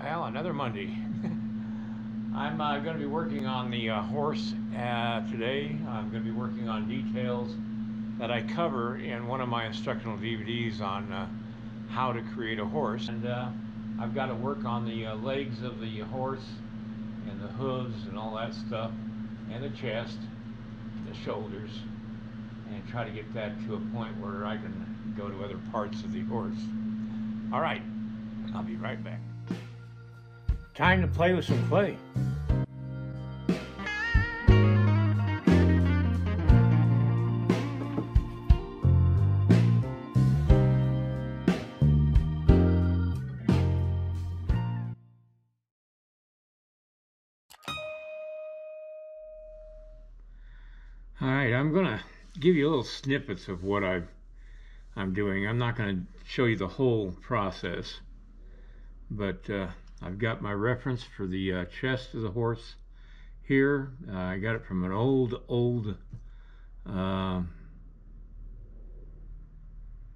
Well, another Monday. I'm uh, going to be working on the uh, horse uh, today. I'm going to be working on details that I cover in one of my instructional DVDs on uh, how to create a horse. And uh, I've got to work on the uh, legs of the horse and the hooves and all that stuff, and the chest, the shoulders, and try to get that to a point where I can go to other parts of the horse. All right, I'll be right back. Time to play with some clay. All right, I'm gonna give you a little snippets of what i am doing. I'm not gonna show you the whole process, but uh, I've got my reference for the uh, chest of the horse here. Uh, I got it from an old, old uh,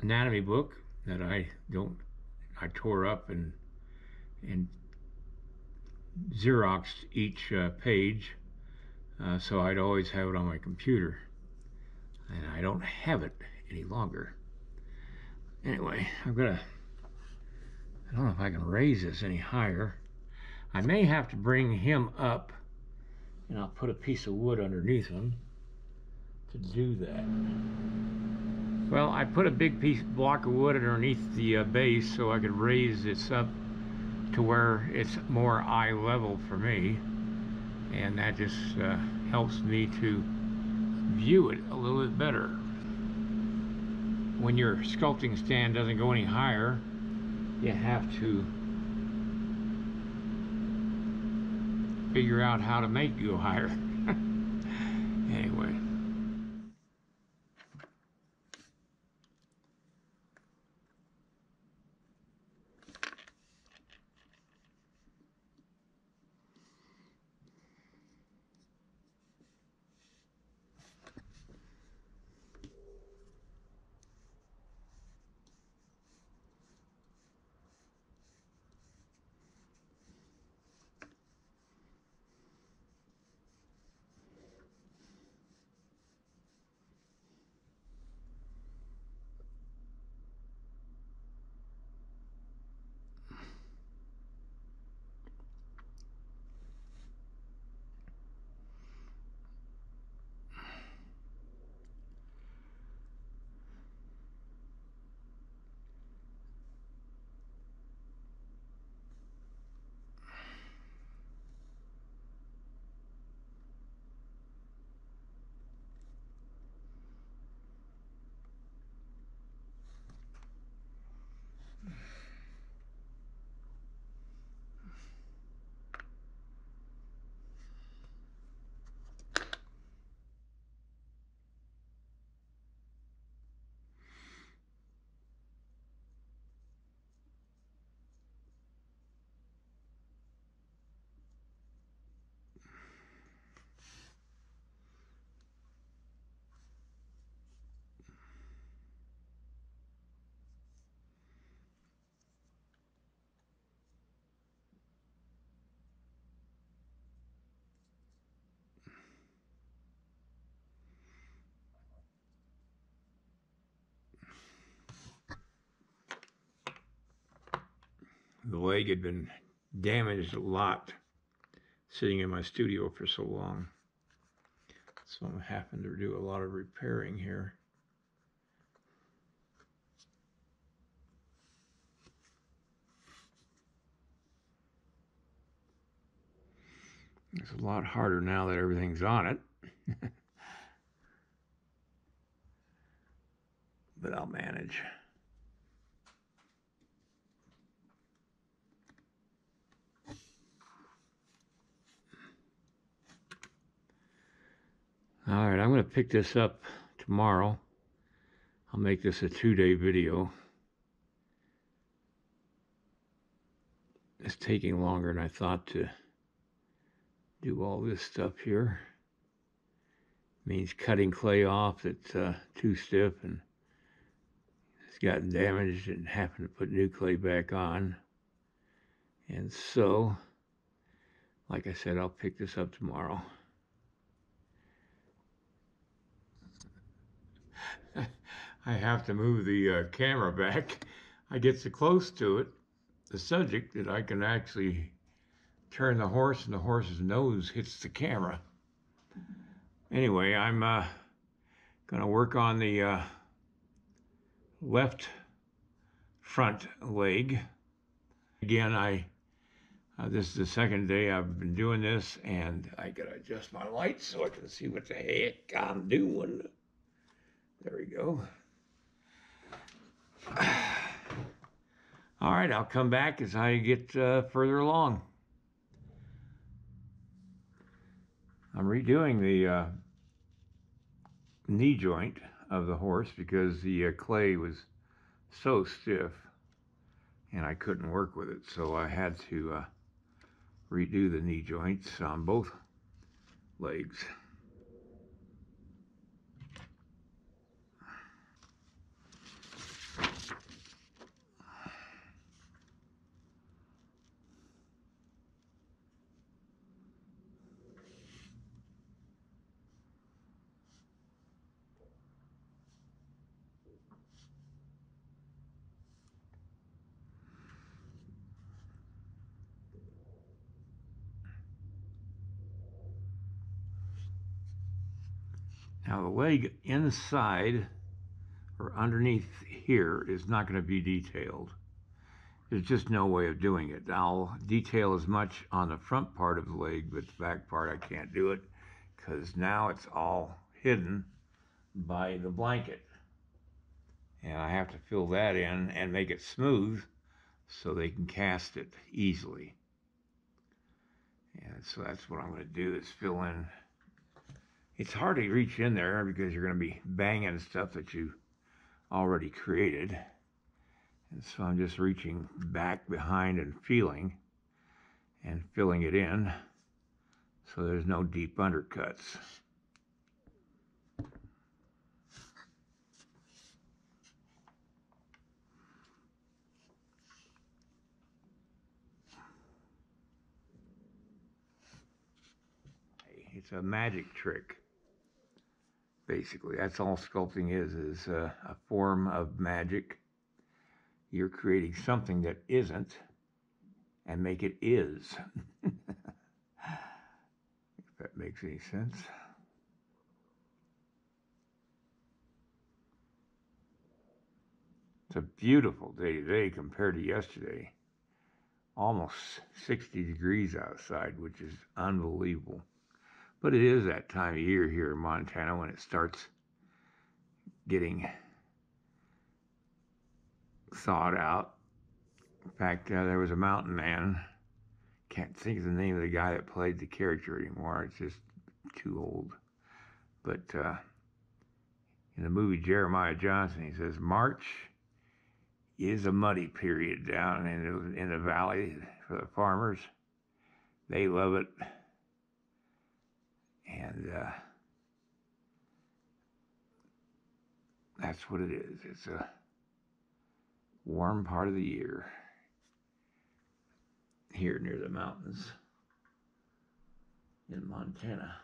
anatomy book that I don't, I tore up and, and Xeroxed each uh, page. Uh, so I'd always have it on my computer. And I don't have it any longer. Anyway, I'm going to I don't know if I can raise this any higher. I may have to bring him up and I'll put a piece of wood underneath him to do that. Well, I put a big piece block of wood underneath the uh, base so I could raise this up to where it's more eye level for me and that just uh, helps me to view it a little bit better. When your sculpting stand doesn't go any higher, you have to figure out how to make go higher. Leg had been damaged a lot sitting in my studio for so long. So I'm having to do a lot of repairing here. It's a lot harder now that everything's on it. but I'll manage. All right, I'm going to pick this up tomorrow. I'll make this a two-day video. It's taking longer than I thought to do all this stuff here. means cutting clay off that's uh, too stiff and it's gotten damaged and having to put new clay back on. And so, like I said, I'll pick this up tomorrow. I have to move the uh, camera back. I get so close to it, the subject, that I can actually turn the horse and the horse's nose hits the camera. Anyway, I'm uh, going to work on the uh, left front leg. Again, I uh, this is the second day I've been doing this, and I gotta adjust my lights so I can see what the heck I'm doing. There we go. All right, I'll come back as I get uh, further along. I'm redoing the uh, knee joint of the horse because the uh, clay was so stiff and I couldn't work with it. So I had to uh, redo the knee joints on both legs. Now the leg inside or underneath here is not going to be detailed. There's just no way of doing it. I'll detail as much on the front part of the leg, but the back part I can't do it because now it's all hidden by the blanket. And I have to fill that in and make it smooth so they can cast it easily. And so that's what I'm going to do is fill in it's hard to reach in there because you're going to be banging stuff that you already created. And so I'm just reaching back behind and feeling and filling it in so there's no deep undercuts. It's a magic trick basically. That's all sculpting is, is a, a form of magic. You're creating something that isn't and make it is. if that makes any sense. It's a beautiful day today compared to yesterday. Almost 60 degrees outside, which is unbelievable. But it is that time of year here in Montana when it starts getting thawed out. In fact, uh, there was a mountain man. Can't think of the name of the guy that played the character anymore. It's just too old. But uh, in the movie Jeremiah Johnson, he says March is a muddy period down in the, in the valley for the farmers. They love it and uh, that's what it is. It's a warm part of the year here near the mountains in Montana.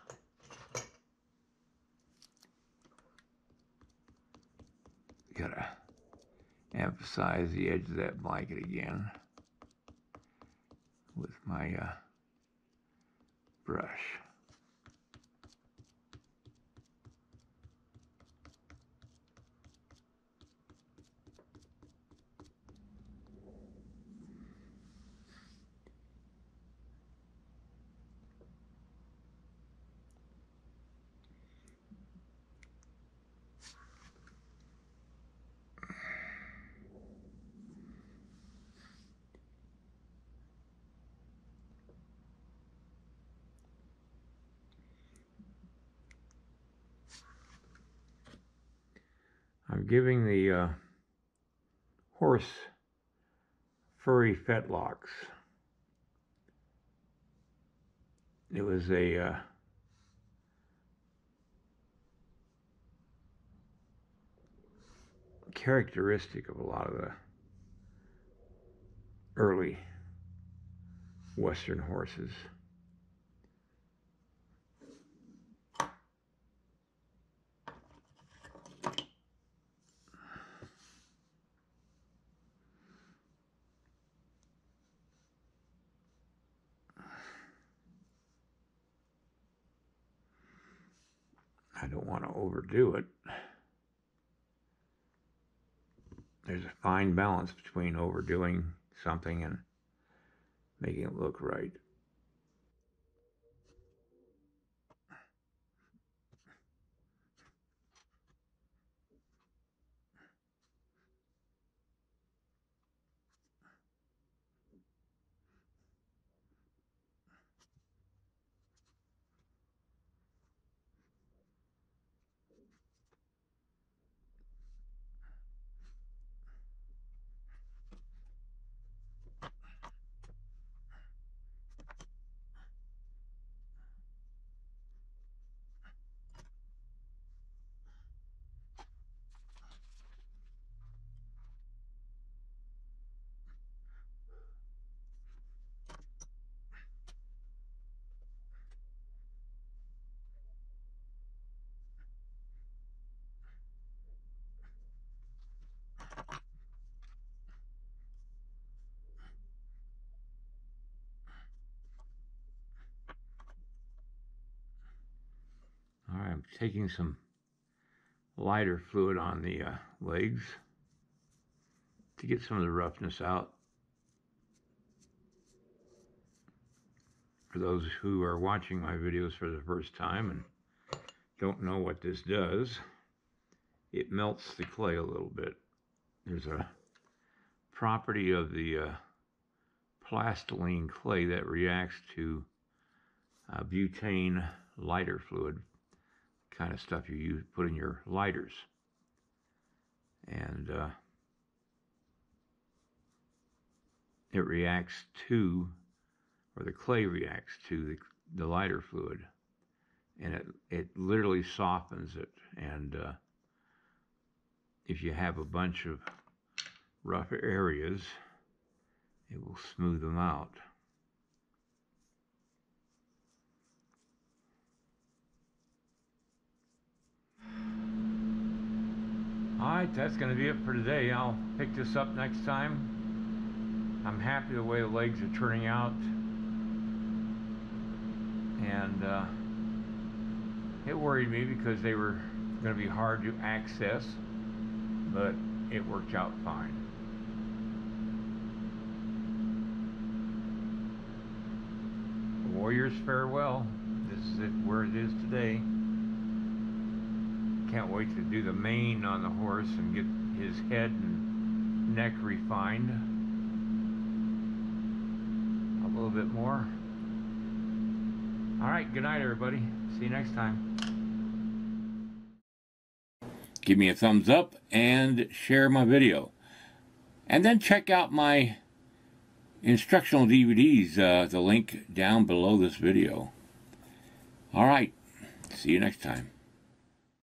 Gotta emphasize the edge of that blanket again with my uh, brush. Giving the uh, horse furry fetlocks. It was a uh, characteristic of a lot of the early Western horses. I don't want to overdo it. There's a fine balance between overdoing something and making it look right. Taking some lighter fluid on the uh, legs to get some of the roughness out. For those who are watching my videos for the first time and don't know what this does, it melts the clay a little bit. There's a property of the uh, plastiline clay that reacts to uh, butane lighter fluid kind of stuff you use put in your lighters. And uh, it reacts to or the clay reacts to the, the lighter fluid. And it it literally softens it. And uh, if you have a bunch of rough areas it will smooth them out Alright, that's going to be it for today. I'll pick this up next time. I'm happy the way the legs are turning out. And uh, it worried me because they were going to be hard to access, but it worked out fine. Warriors farewell. This is it where it is today can't wait to do the mane on the horse and get his head and neck refined a little bit more. All right, good night, everybody. See you next time. Give me a thumbs up and share my video. And then check out my instructional DVDs, uh, the link down below this video. All right, see you next time.